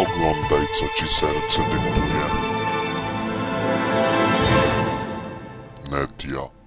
oglądaj, co ci serce dyktuje. Netia.